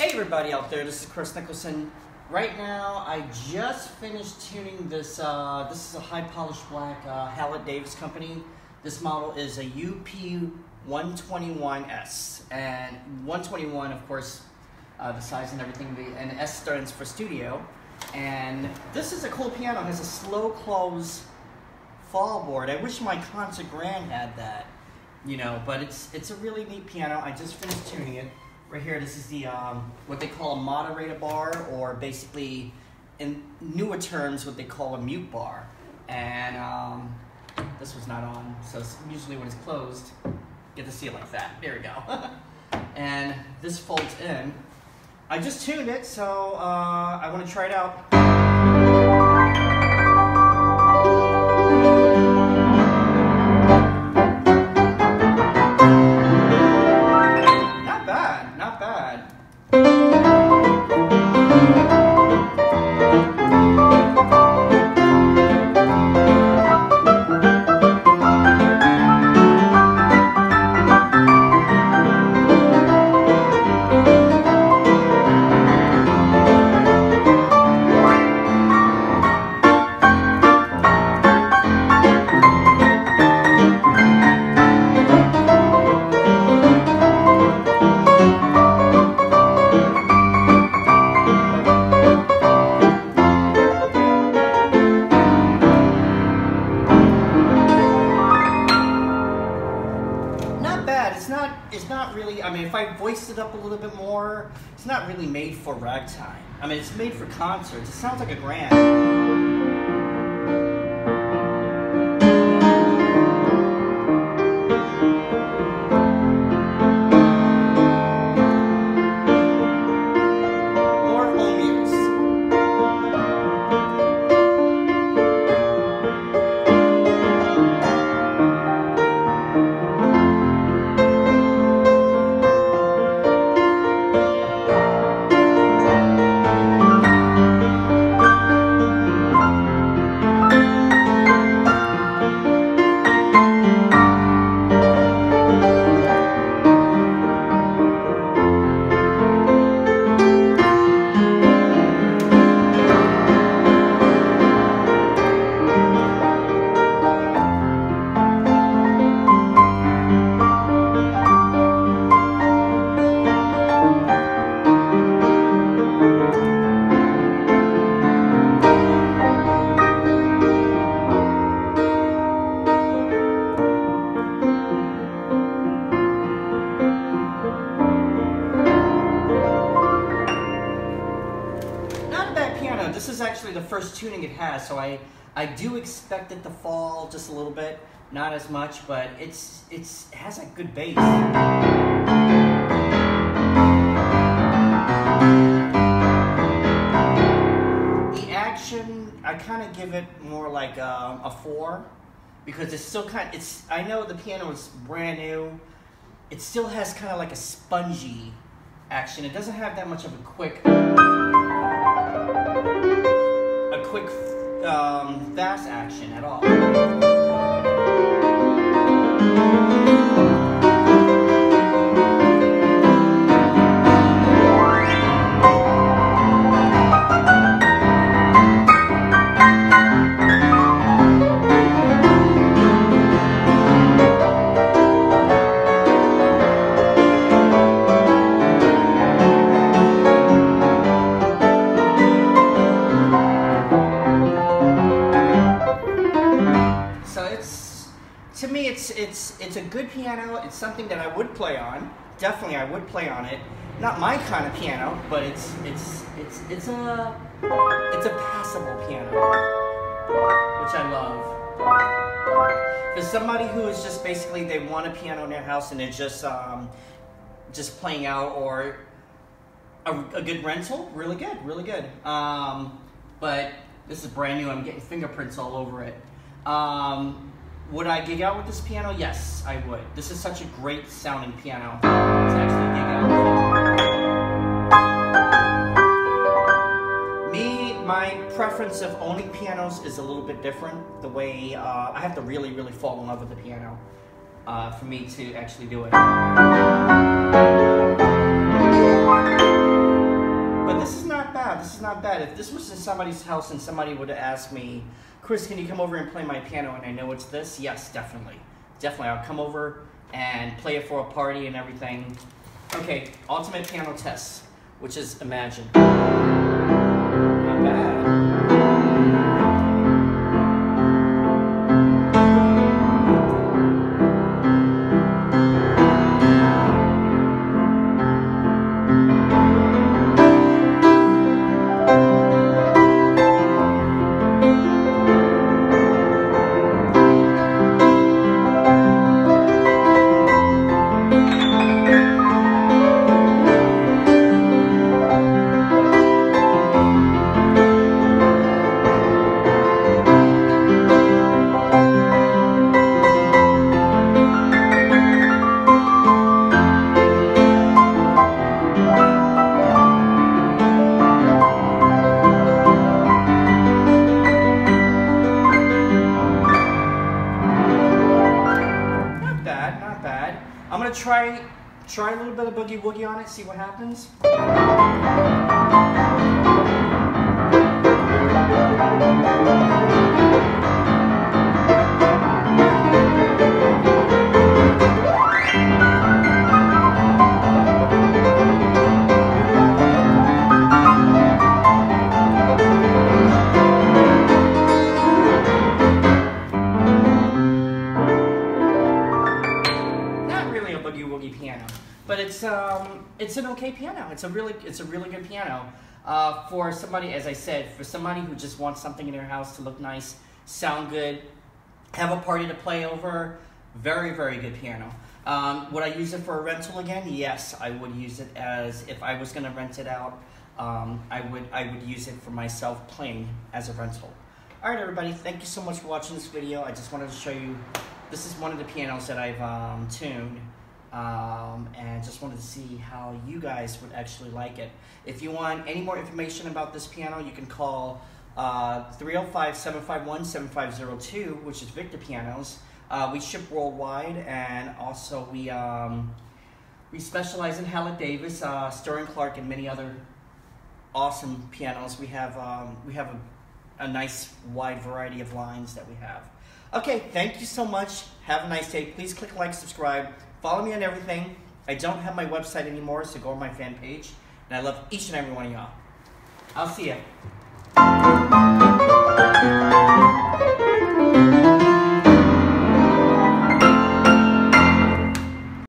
Hey everybody out there, this is Kris Nicholson. Right now, I just finished tuning this, uh, this is a high polished black uh, Hallet Davis company. This model is a UP121S. And 121, of course, uh, the size and everything, and S stands for studio. And this is a cool piano, it has a slow close fall board. I wish my concert grand had that, you know, but it's, it's a really neat piano. I just finished tuning it. Right here, this is the um, what they call a moderator bar, or basically, in newer terms, what they call a mute bar. And um, this was not on, so usually when it's closed, get to see it like that. There we go. and this folds in. I just tuned it, so uh, I want to try it out. Not more, it's not really made for ragtime. I mean, it's made for concerts. It sounds like a grand. Is actually the first tuning it has, so I, I do expect it to fall just a little bit, not as much, but it's, it's it has a good bass. The action, I kind of give it more like a, um, a four, because it's still kind it's, I know the piano is brand new, it still has kind of like a spongy action. It doesn't have that much of a quick quick um, fast action at all. Piano. It's something that I would play on. Definitely, I would play on it. Not my kind of piano, but it's it's it's it's a it's a passable piano, which I love. For somebody who is just basically they want a piano in their house and they're just um, just playing out or a, a, good rental, really good, really good. Um, but this is brand new. I'm getting fingerprints all over it. Um, would I gig out with this piano? Yes, I would. This is such a great sounding piano to actually gig out. Me, my preference of owning pianos is a little bit different. The way uh, I have to really, really fall in love with the piano uh, for me to actually do it. Bad. If this was in somebody's house and somebody would have asked me, Kris, can you come over and play my piano? And I know it's this. Yes, definitely, definitely. I'll come over and play it for a party and everything. Okay, ultimate piano test, which is Imagine. Try a little bit of boogie woogie on it, see what happens. Piano, but it's um it's an okay piano. It's a really it's a really good piano. Uh, for somebody, as I said, for somebody who just wants something in their house to look nice, sound good, have a party to play over, very, very good piano. Um, would I use it for a rental again? Yes, I would use it as if I was going to rent it out. Um, I would I would use it for myself playing as a rental. All right, everybody, thank you so much for watching this video. I just wanted to show you. This is one of the pianos that I've um, tuned, um, and just wanted to see how you guys would actually like it. If you want any more information about this piano, you can call uh, 305-751-7502, which is Victor Pianos. Uh, we ship worldwide, and also we um, we specialize in Hallet Davis, uh, Sterling Clark, and many other awesome pianos. We have um, we have a, a nice wide variety of lines that we have. Okay, thank you so much. Have a nice day. Please click like, subscribe, follow me on everything. I don't have my website anymore, so go on my fan page. And I love each and every one of y'all. I'll see ya.